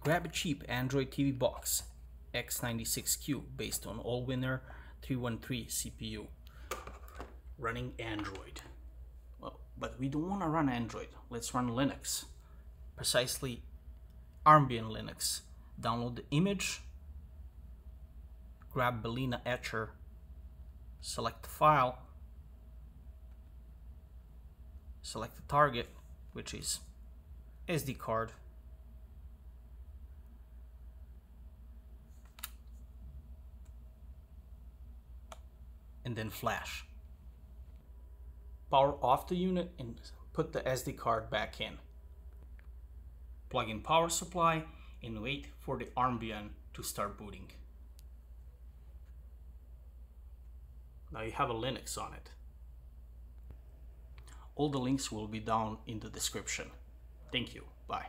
Grab a cheap Android TV box X96Q based on Allwinner 313 CPU running Android. Well, but we don't want to run Android. Let's run Linux. Precisely Armbian Linux. Download the image, grab Balena Etcher, select the file, select the target, which is SD card, and then flash. Power off the unit and put the SD card back in. Plug in power supply and wait for the Armbian to start booting. Now you have a Linux on it. All the links will be down in the description. Thank you. Bye.